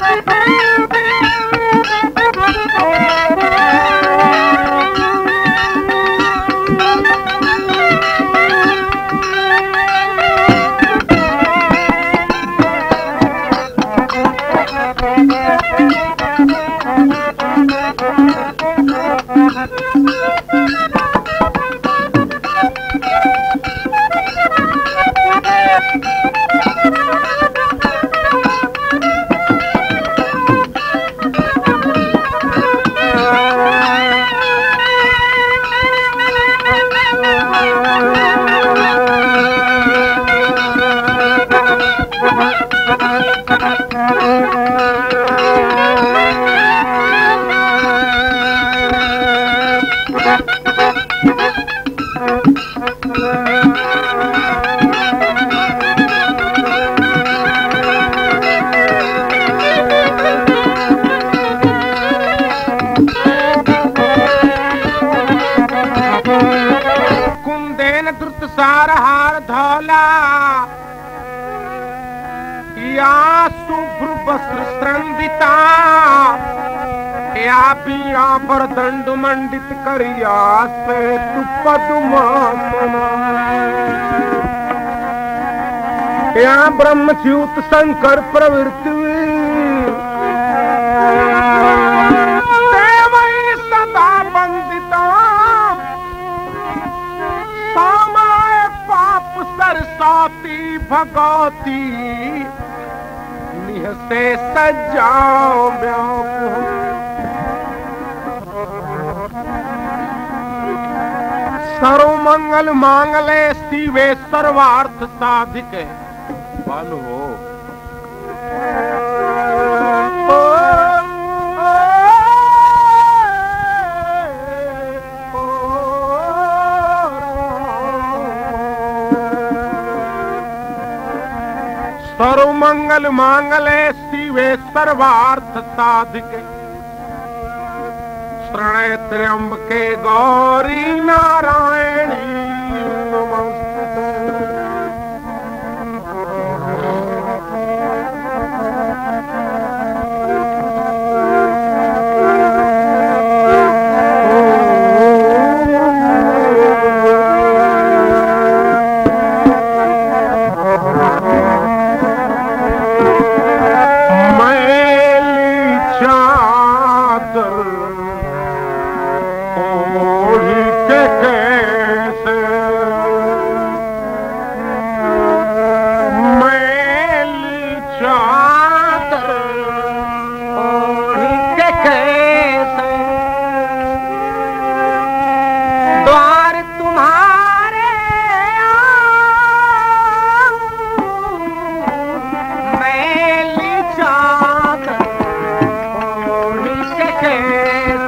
Bye-bye. पिया पर दंड मंडित करिया, से तु पद्मासना या ब्रह्मच्युत शंकर प्रवृत्ति सदा वंदिता सामाय भगवती निहसे सजाओ व्याकुल सर्व मंगल मांगले शिवे सर्वार्थ साधिक सर्व मंगल मांगले शिवे सर्वार्थ साधिक शरण त्र्यंबके गौरी नारायणी के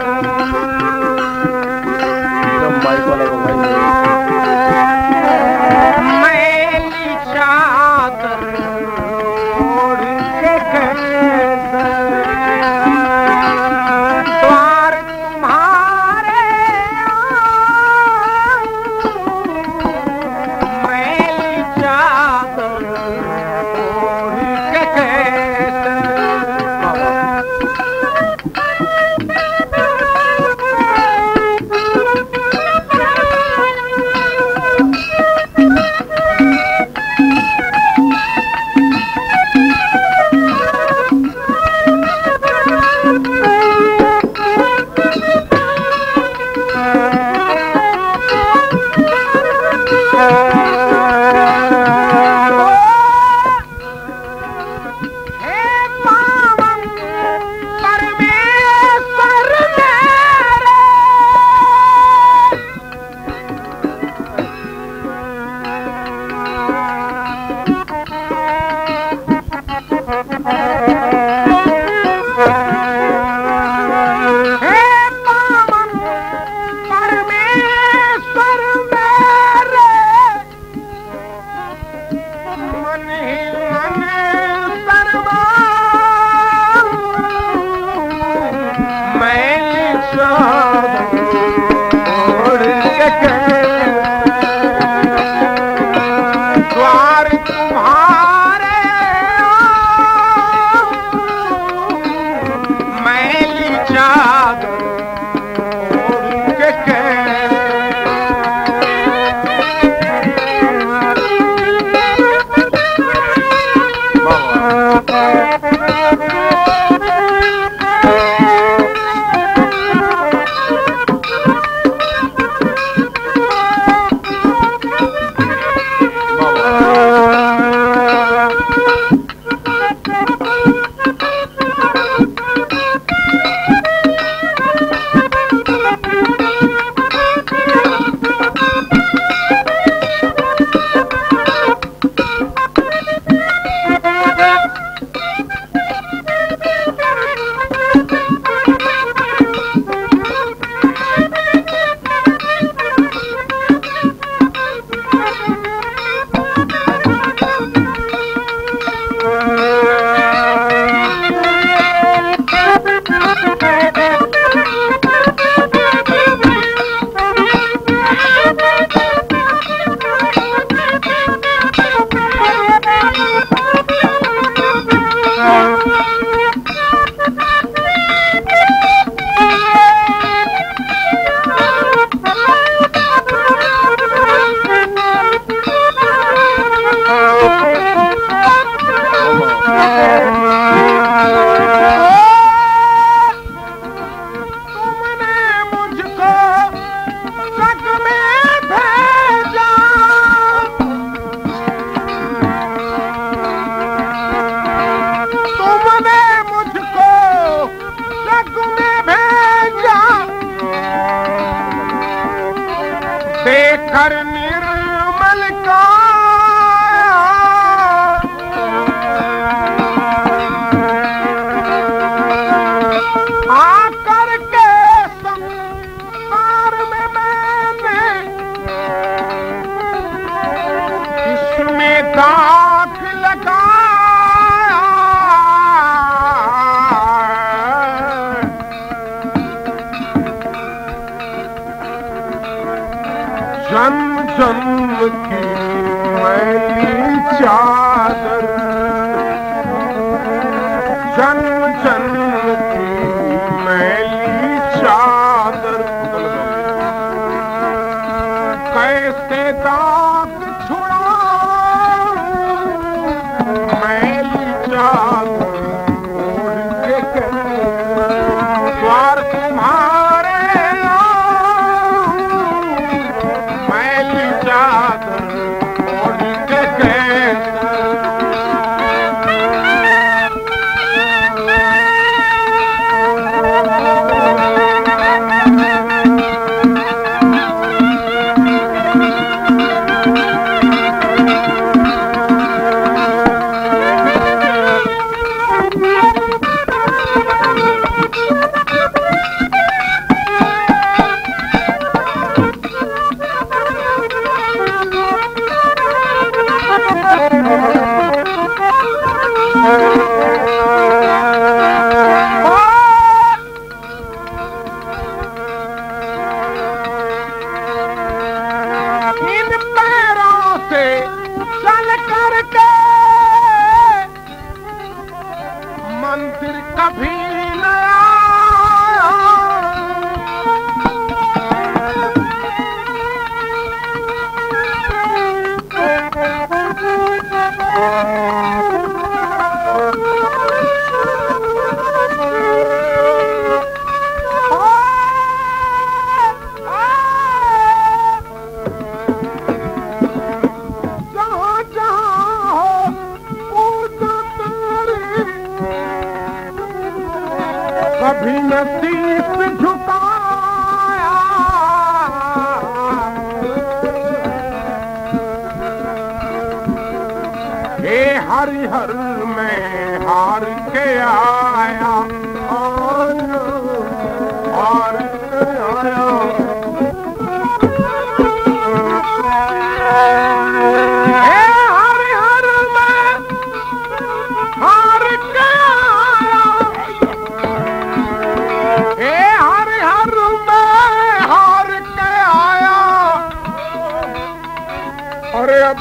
मंदिर कभी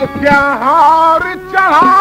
प्यार चढ़ा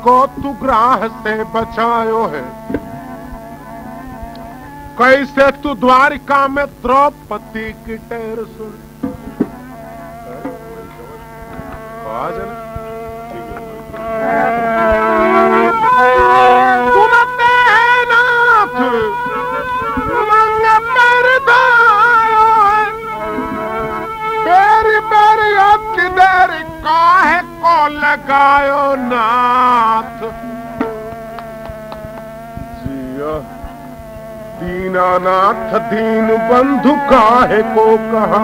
को तू ग्राह से बचायो है। कैसे तू द्वारिका में द्रौपदी की टेर सुन? आज ना? को लगायो नाथ जिया दीनानाथ दीन बंधु काहे को कहा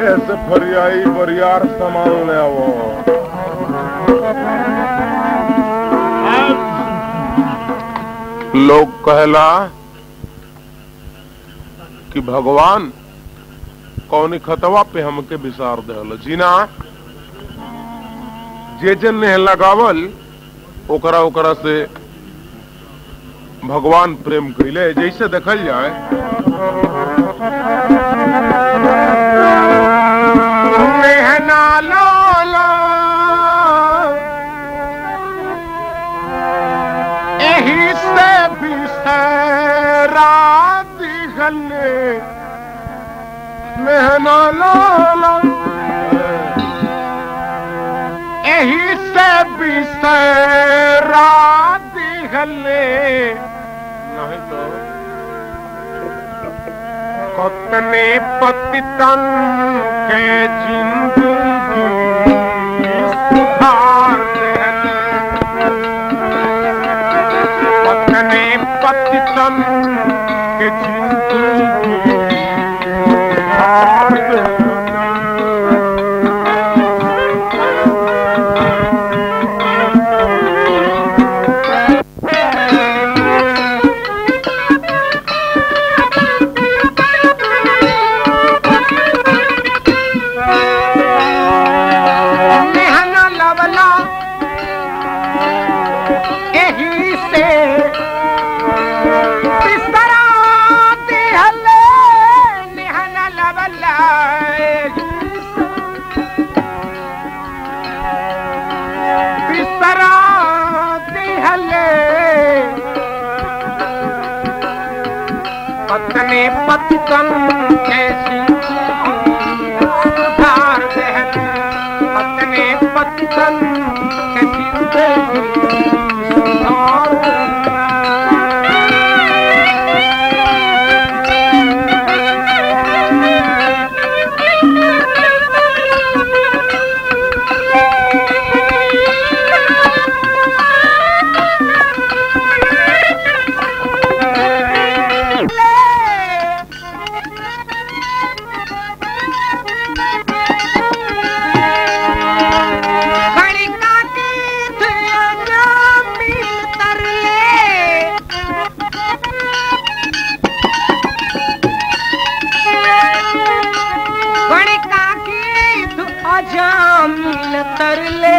ऐसे फरियाई बरियार सामान ले आवो लोग कहला कि भगवान कौन खतवा पे हमके विसार दल जीना जे जन ने लगावल ओकरा ओकरा से भगवान प्रेम कैले जैसे देखल जाए। कतने पतितन के ज़िंदगी हल बिस्तराबले मतनी पते मतनी पत नाम न तरले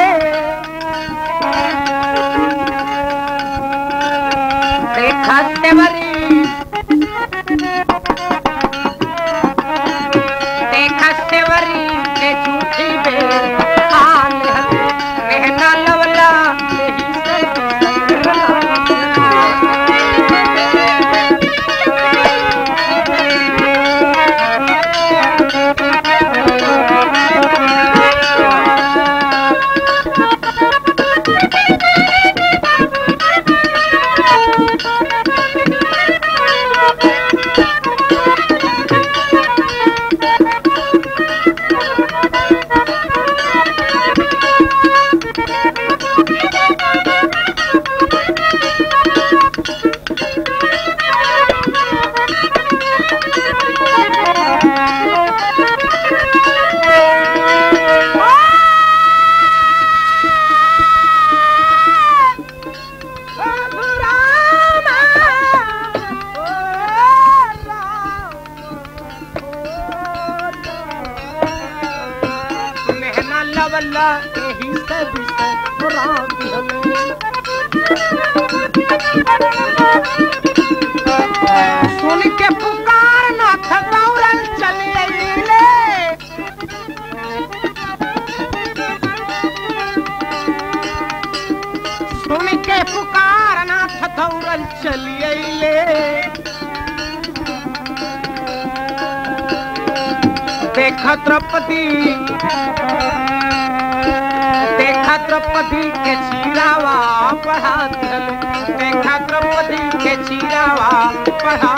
देखा तेवरी देखा द्रौपदी। देखा द्रौपदी के चीरावा पढ़ा देखा द्रौपदी के चीरावा पढ़ा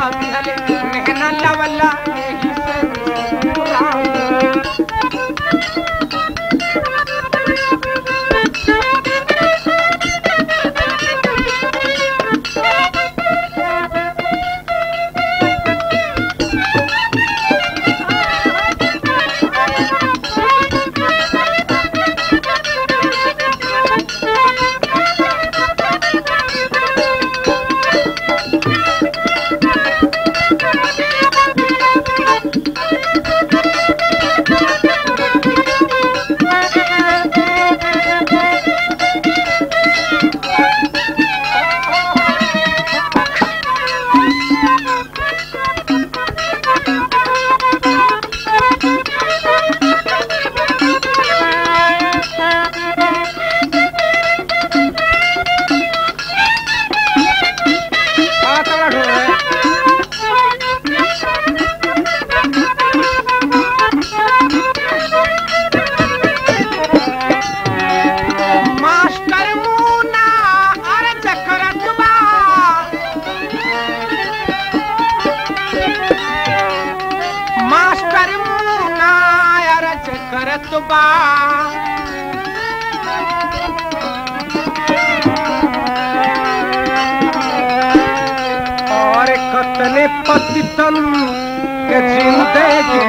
अर्ज़ करत बा और कतने पतितन के ज़िंदगी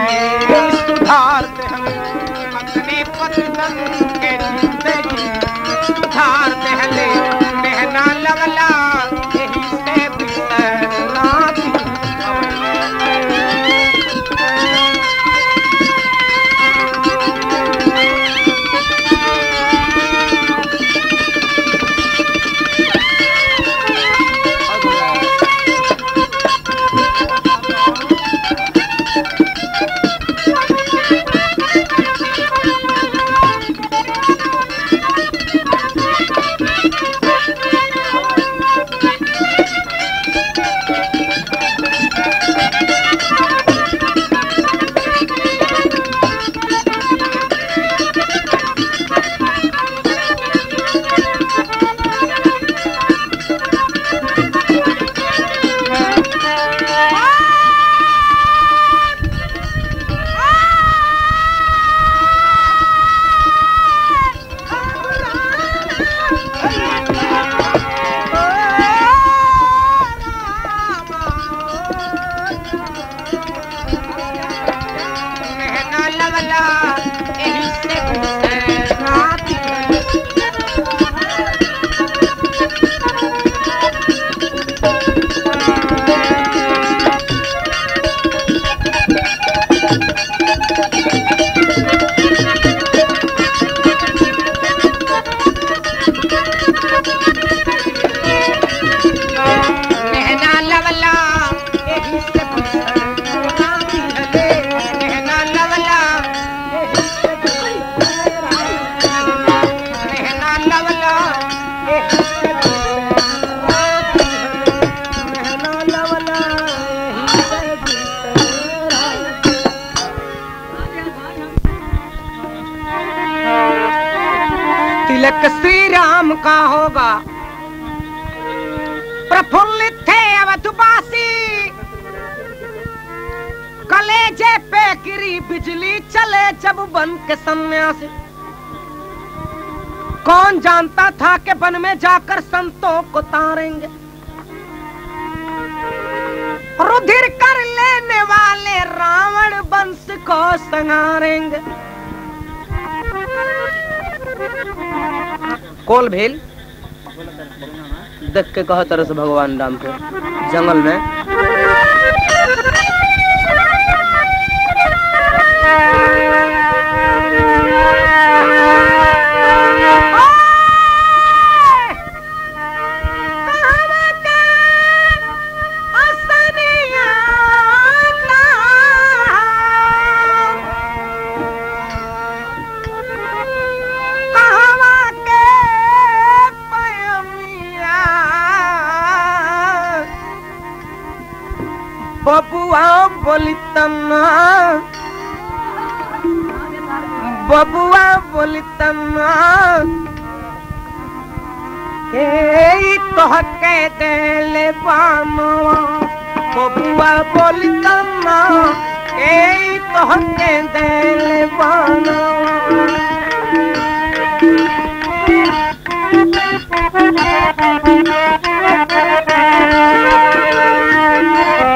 सुधार दे। कतने पतितन के ज़िंदगी सुधार प्रफुल्लित थे अवधुपासी कलेजे पे गिरी, बिजली चले जब बन के सन्यासी। कौन जानता था कि वन में जाकर संतों को तारेंगे? रुधिर कर लेने वाले रावण वंश को संगारेंगे कोल भेल? देख के कहो तरह से भगवान राम को जंगल में। बबुआ बोलितम्मा। बबुआ बोलितम्मा। हे तोहके देले बानवा बबुआ बोलितम्मा। हे तोहके देले बानवा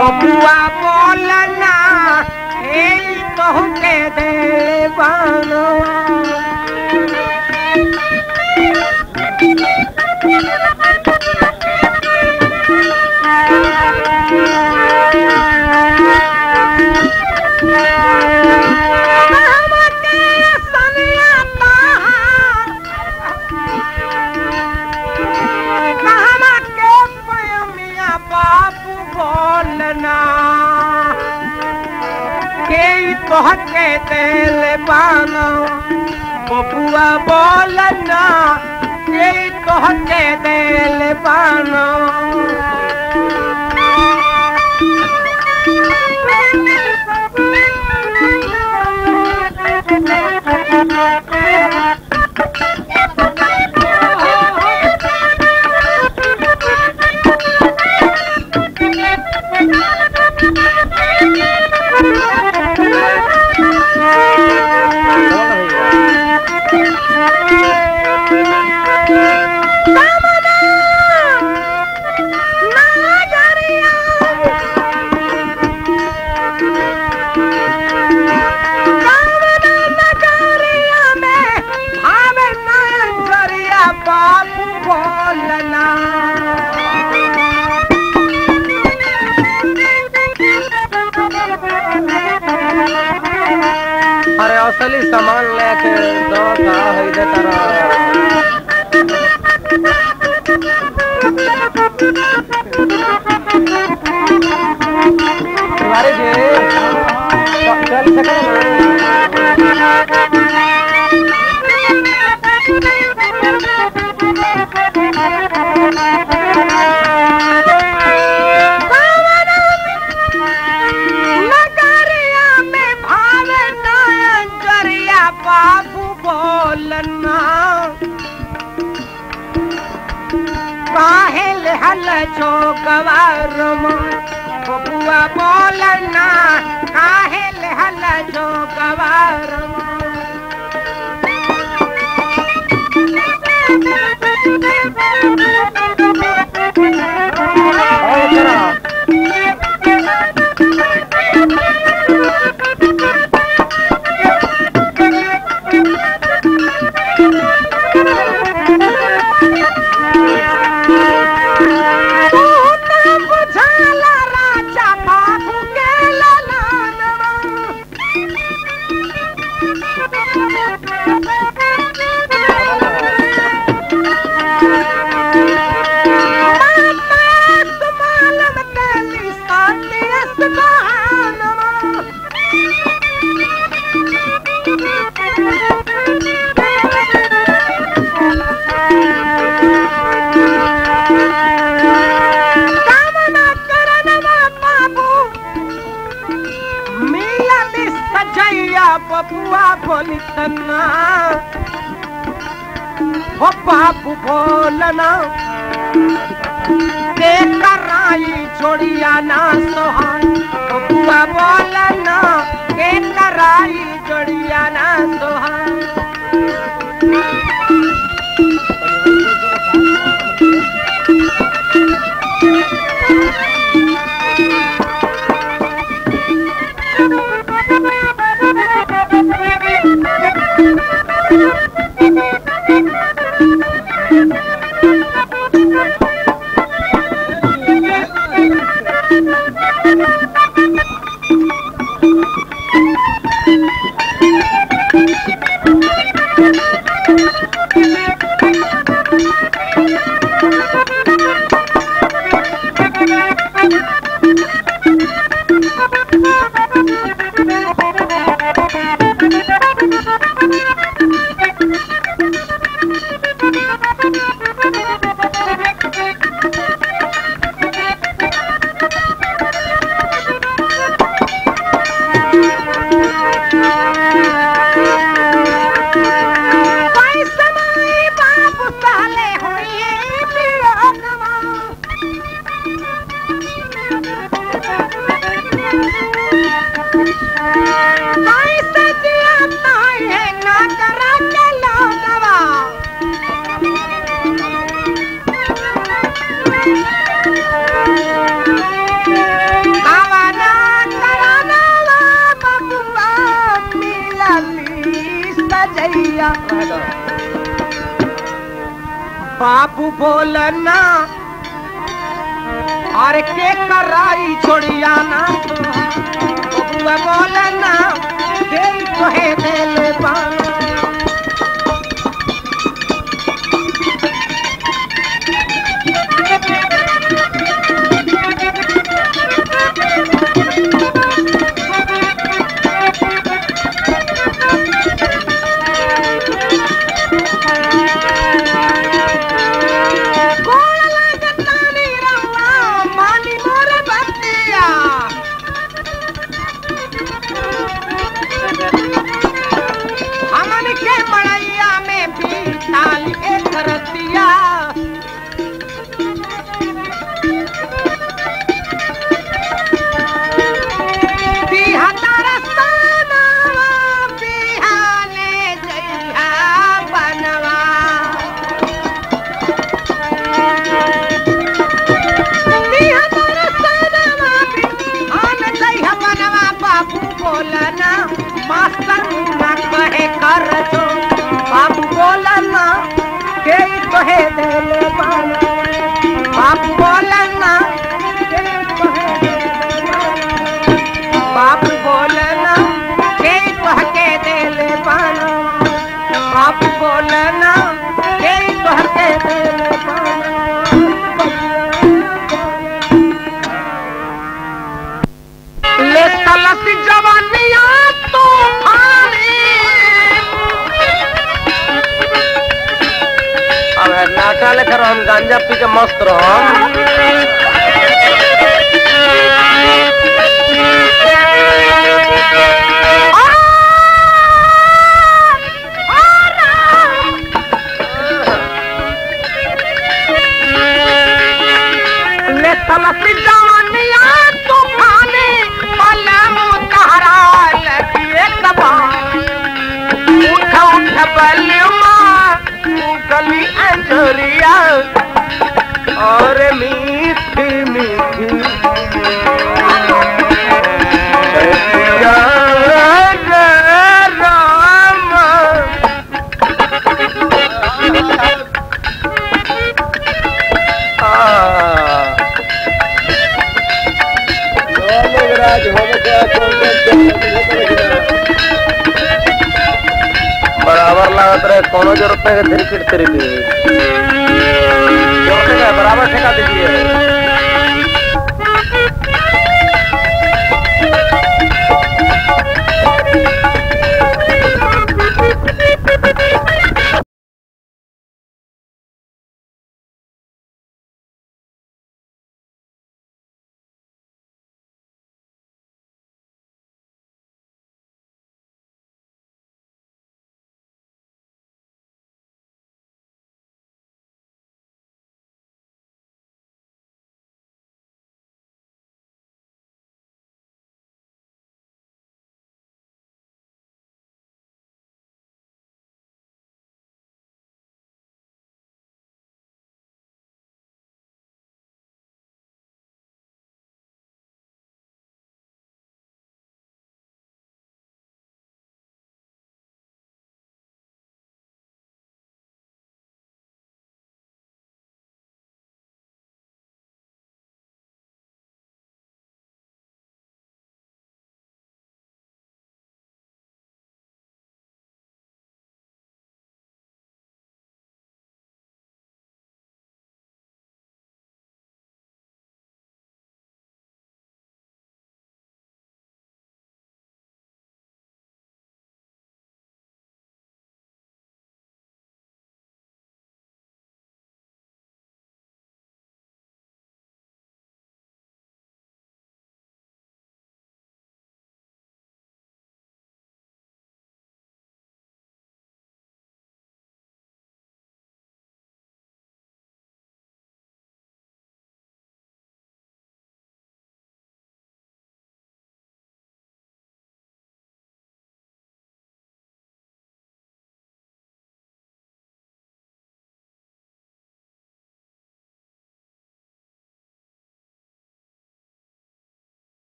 बबुआ देले के तोहके पानो बबुआ बोलना के तोहके तेल बानो। हल जो गवारम बबुआ बोलना काहेल हल जो गवारम बाबू बोलना और के कराई छोड़ियाना बोलना के तोहे दिल तो पाना मस्त रहो।